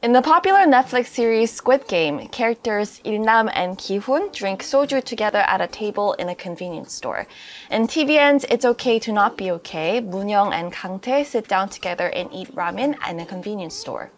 In the popular Netflix series Squid Game, characters Il-nam and Gi-hun drink soju together at a table in a convenience store. In TVN's It's Okay to Not Be Okay, Moon-young and Gang-tae sit down together and eat ramen in a convenience store.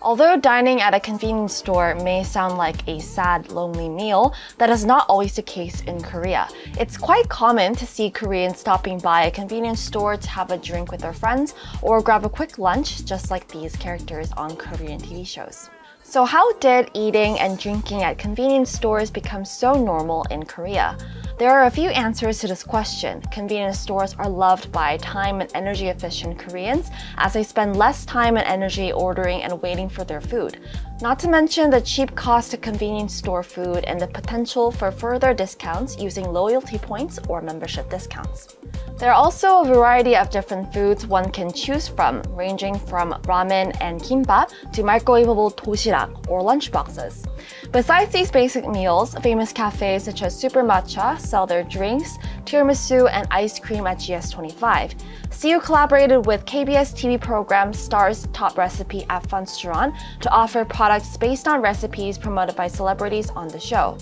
Although dining at a convenience store may sound like a sad, lonely meal, that is not always the case in Korea. It's quite common to see Koreans stopping by a convenience store to have a drink with their friends or grab a quick lunch, just like these characters on Korean TV shows. So how did eating and drinking at convenience stores become so normal in Korea? There are a few answers to this question. Convenience stores are loved by time and energy efficient Koreans as they spend less time and energy ordering and waiting for their food. Not to mention the cheap cost of convenience store food and the potential for further discounts using loyalty points or membership discounts. There are also a variety of different foods one can choose from, ranging from ramen and kimbap to microwavable doshirak or lunchboxes. Besides these basic meals, famous cafes such as Super Matcha sell their drinks, tiramisu, and ice cream at GS25. CU collaborated with KBS TV program Star's Top Recipe at Fun-Staurant to offer products based on recipes promoted by celebrities on the show.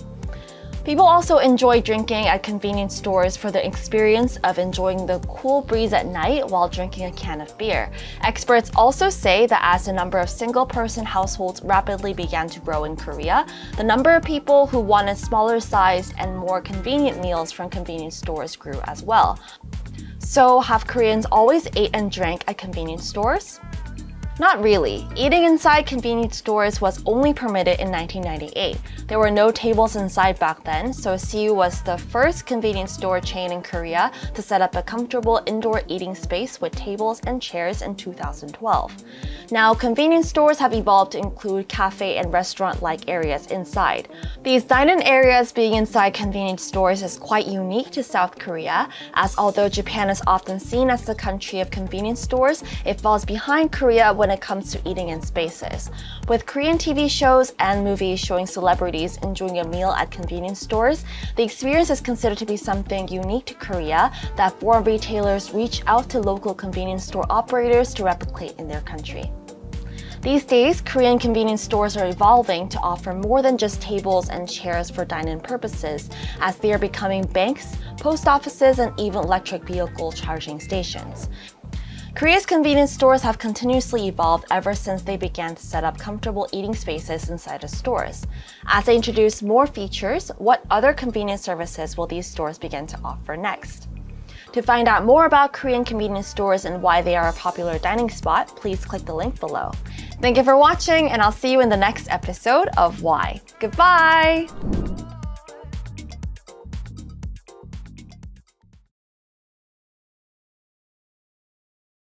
People also enjoy drinking at convenience stores for the experience of enjoying the cool breeze at night while drinking a can of beer. Experts also say that as the number of single person households rapidly began to grow in Korea, the number of people who wanted smaller sized and more convenient meals from convenience stores grew as well. So, have Koreans always ate and drank at convenience stores? Not really. Eating inside convenience stores was only permitted in 1998. There were no tables inside back then, so CU was the first convenience store chain in Korea to set up a comfortable indoor eating space with tables and chairs in 2012. Now, convenience stores have evolved to include cafe and restaurant-like areas inside. These dine-in areas being inside convenience stores is quite unique to South Korea, as although Japan is often seen as the country of convenience stores, it falls behind Korea when when it comes to eating in spaces. With Korean TV shows and movies showing celebrities enjoying a meal at convenience stores, the experience is considered to be something unique to Korea that foreign retailers reach out to local convenience store operators to replicate in their country. These days, Korean convenience stores are evolving to offer more than just tables and chairs for dine-in purposes, as they are becoming banks, post offices, and even electric vehicle charging stations. Korea's convenience stores have continuously evolved ever since they began to set up comfortable eating spaces inside the stores. As they introduce more features, what other convenience services will these stores begin to offer next? To find out more about Korean convenience stores and why they are a popular dining spot, please click the link below. Thank you for watching, and I'll see you in the next episode of Why. Goodbye!